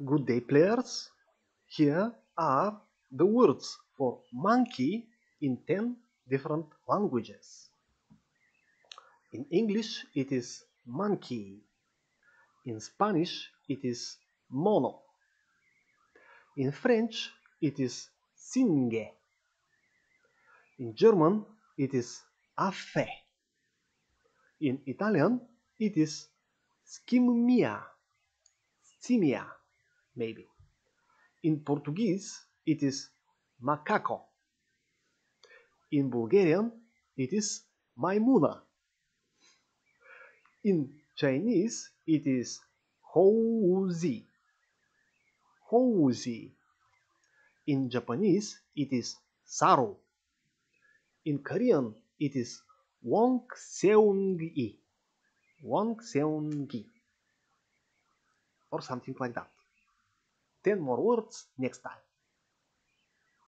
Good day players. Here are the words for monkey in 10 different languages. In English it is monkey. In Spanish it is mono. In French it is singe. In German it is affe. In Italian it is scimmia. Scimmia, maybe. In Portuguese it is macaco. In Bulgarian it is maimuna. In Chinese it is houzi. Houzi. In Japanese it is saru. In Korean it is wongseongi. Wongseongi. Or something like that. 10 more words next time.